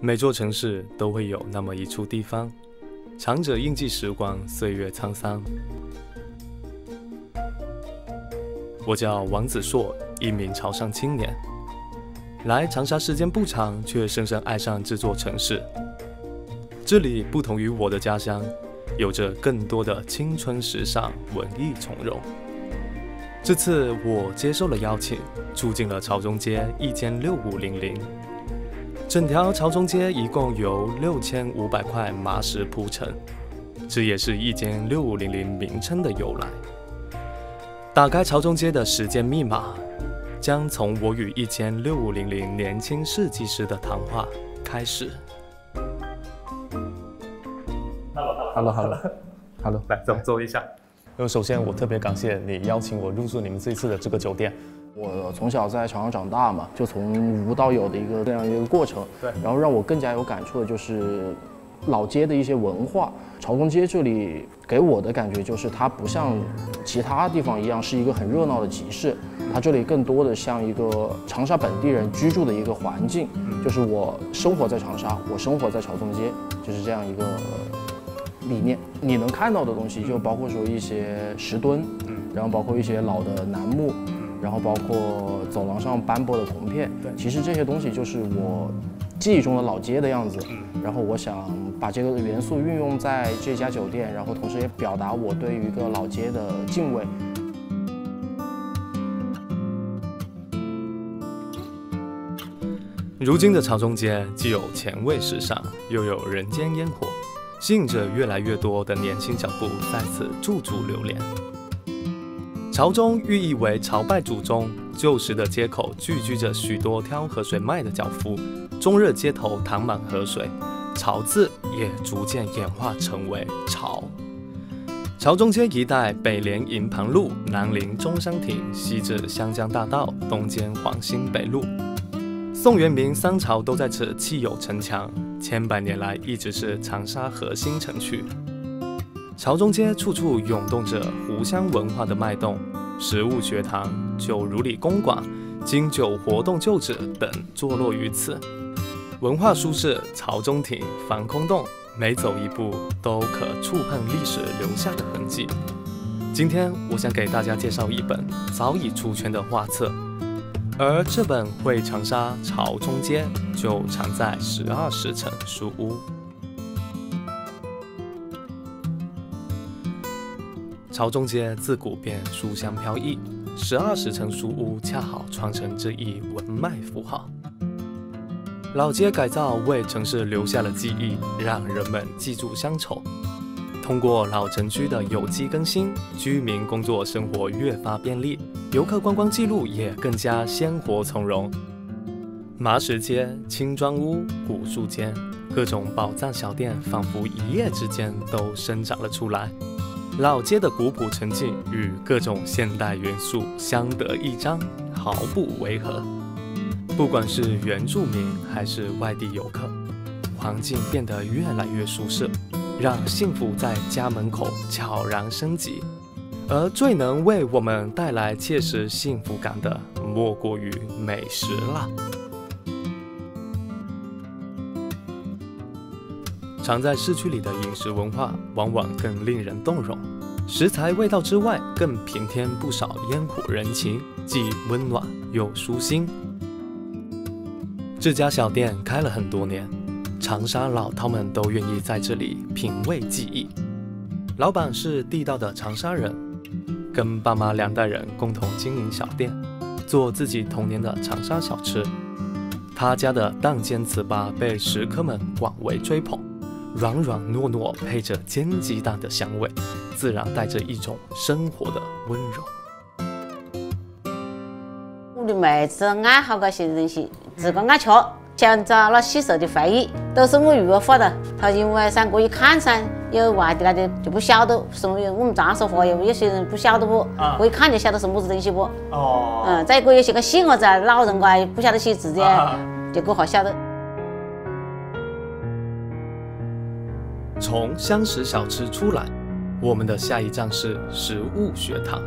每座城市都会有那么一处地方，长者印记时光，岁月沧桑。我叫王子硕，一名潮汕青年，来长沙时间不长，却深深爱上这座城市。这里不同于我的家乡，有着更多的青春时尚、文艺从容。这次我接受了邀请，住进了潮中街一间六五零零。整条朝中街一共由六千五百块麻石铺成，这也是一间六五零零名称的由来。打开朝中街的时间密码，将从我与一间六五零零年轻设计师的谈话开始。Hello，Hello，Hello，来，走，坐一下。因为首先我特别感谢你邀请我入住你们这次的这个酒店。我从小在长沙长大嘛，就从无到有的一个这样一个过程。对。然后让我更加有感触的就是老街的一些文化。朝宗街这里给我的感觉就是，它不像其他地方一样是一个很热闹的集市，它这里更多的像一个长沙本地人居住的一个环境。就是我生活在长沙，我生活在朝宗街，就是这样一个理念。你能看到的东西，就包括说一些石墩，然后包括一些老的楠木。然后包括走廊上斑驳的铜片，对，其实这些东西就是我记忆中的老街的样子。嗯，然后我想把这个元素运用在这家酒店，然后同时也表达我对于一个老街的敬畏。如今的朝中街既有前卫时尚，又有人间烟火，吸引着越来越多的年轻脚步在此驻足流连。朝中寓意为朝拜祖宗，旧时的街口聚居着许多挑河水卖的脚夫，中热街头淌满河水，朝字也逐渐演化成为朝。朝中街一带北连营盘路，南临中山亭，西至湘江大道，东接黄兴北路。宋元明三朝都在此砌有城墙，千百年来一直是长沙核心城区。朝中街处处涌动着湖湘文化的脉动，食物学堂、酒如里公馆、金酒活动旧址等坐落于此。文化书社、朝中亭、防空洞，每走一步都可触碰历史留下的痕迹。今天我想给大家介绍一本早已出圈的画册，而这本《绘长沙朝中街》就藏在十二时辰书屋。朝中街自古便书香飘逸，十二时辰书屋恰好传承这一文脉符号。老街改造为城市留下了记忆，让人们记住乡愁。通过老城区的有机更新，居民工作生活越发便利，游客观光记录也更加鲜活从容。麻石街、青砖屋、古树间，各种宝藏小店仿佛一夜之间都生长了出来。老街的古朴沉静与各种现代元素相得益彰，毫不违和。不管是原住民还是外地游客，环境变得越来越舒适，让幸福在家门口悄然升级。而最能为我们带来切实幸福感的，莫过于美食了。藏在市区里的饮食文化，往往更令人动容。食材味道之外，更平添不少烟火人情，既温暖又舒心。这家小店开了很多年，长沙老饕们都愿意在这里品味记忆。老板是地道的长沙人，跟爸妈两代人共同经营小店，做自己童年的长沙小吃。他家的蛋煎糍粑被食客们广为追捧。软软糯糯，配着煎鸡蛋的香味，自然带着一种生活的温柔。我的妹子爱好这些东西，自个爱吃，想找那细手的回忆，都是我约画的。他因为噻，过一看噻，有外地来的就不晓得什么。我们长沙话有有些人不晓得不？过一看就晓得是么子东西不？哦。嗯，再一个有些个细伢子老人家不晓得写字的，就过下晓得。从湘食小吃出来，我们的下一站是食物学堂。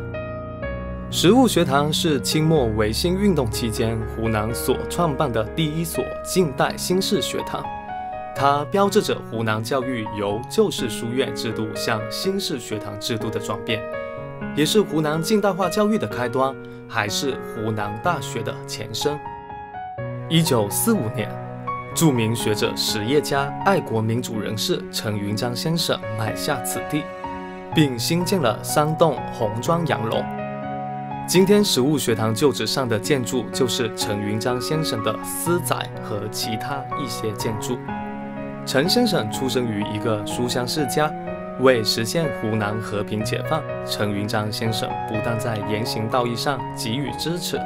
食物学堂是清末维新运动期间湖南所创办的第一所近代新式学堂，它标志着湖南教育由旧式书院制度向新式学堂制度的转变，也是湖南近代化教育的开端，还是湖南大学的前身。一九四五年，著名学者、实业家、爱国民主人士陈云章先生买下此地，并新建了三栋红砖洋楼。今天食物学堂旧址上的建筑，就是陈云章先生的私宅和其他一些建筑。陈先生出生于一个书香世家，为实现湖南和平解放，陈云章先生不但在言行道义上给予支持，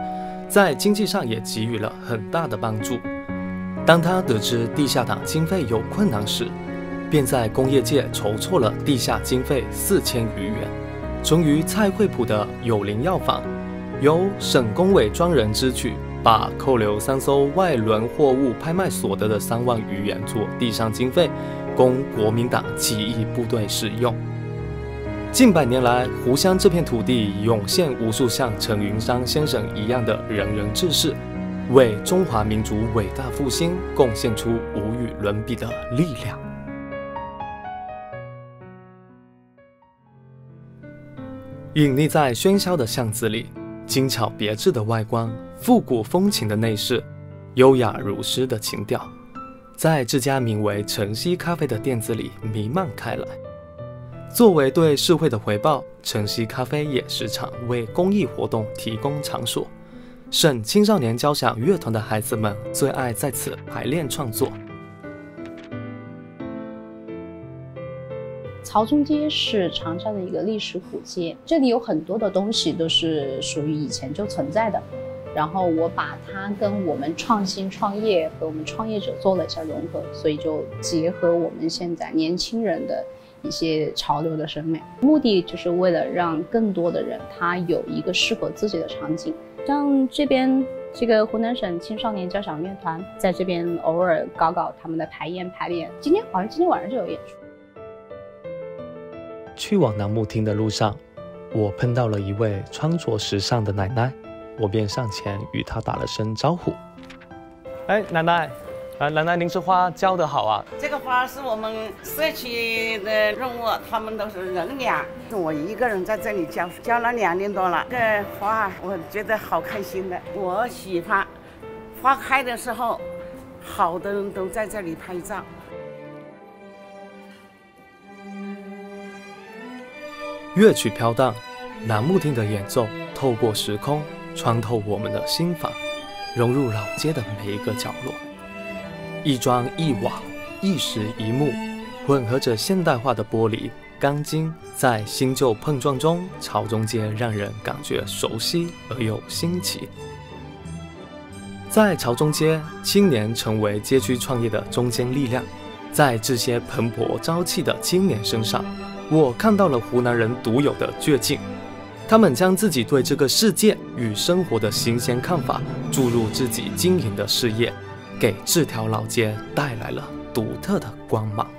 在经济上也给予了很大的帮助。当他得知地下党经费有困难时，便在工业界筹措了地下经费四千余元。终于，蔡惠普的有灵药房由省工委专人支取，把扣留三艘外轮货物拍卖所得的三万余元做地上经费，供国民党起义部队使用。近百年来，湖湘这片土地涌现无数像陈云山先生一样的仁人志士，为中华民族伟大复兴贡献出无与伦比的力量。隐匿在喧嚣的巷子里，精巧别致的外观，复古风情的内饰，优雅如诗的情调，在这家名为“晨曦咖啡”的店子里弥漫开来。作为对社会的回报，晨曦咖啡也时常为公益活动提供场所。省青少年交响乐团的孩子们最爱在此排练创作。曹中街是长沙的一个历史古街，这里有很多的东西都是属于以前就存在的。然后我把它跟我们创新创业和我们创业者做了一下融合，所以就结合我们现在年轻人的一些潮流的审美，目的就是为了让更多的人他有一个适合自己的场景。像这边这个湖南省青少年交响乐团在这边偶尔搞搞他们的排演排练，今天好像今天晚上就有演出。去往楠木厅的路上，我碰到了一位穿着时尚的奶奶，我便上前与她打了声招呼。哎，奶奶，啊，奶奶，您这花浇得好啊！这个花是我们社区的任务，他们都是人俩，是我一个人在这里浇，浇了两年多了。这个花我觉得好开心的，我喜欢。花开的时候，好多人都在这里拍照。乐曲飘荡，楠木厅的演奏透过时空，穿透我们的心房，融入老街的每一个角落。一砖一瓦，一石一木，混合着现代化的玻璃、钢筋，在新旧碰撞中，朝中街让人感觉熟悉而又新奇。在朝中街，青年成为街区创业的中坚力量。在这些蓬勃朝气的青年身上。我看到了湖南人独有的倔劲，他们将自己对这个世界与生活的新鲜看法注入自己经营的事业，给这条老街带来了独特的光芒。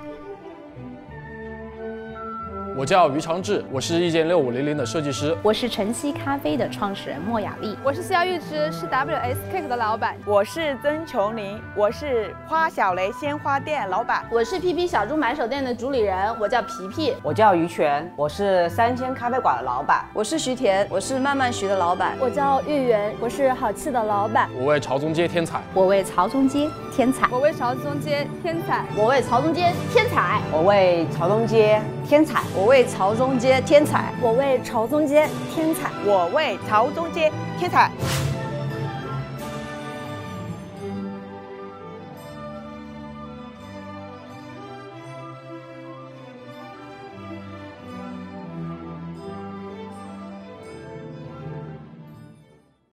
我叫于长志，我是意见六五零零的设计师。我是晨曦咖啡的创始人莫雅丽。我是肖玉芝，是 WS Cake 的老板。我是曾琼林，我是花小雷鲜花店老板。我是 PP 小猪买手店的主理人，我叫皮皮。我叫于泉，我是三千咖啡馆的老板。我是徐田，我是慢慢徐的老板。我叫玉媛，我是好气的老板。我为朝中街添彩，我为朝中街添彩，我为朝中街添彩，我为朝中街添彩，我为朝中街添彩，我为朝中街。添彩，我为朝中街添彩，我为朝中街添彩。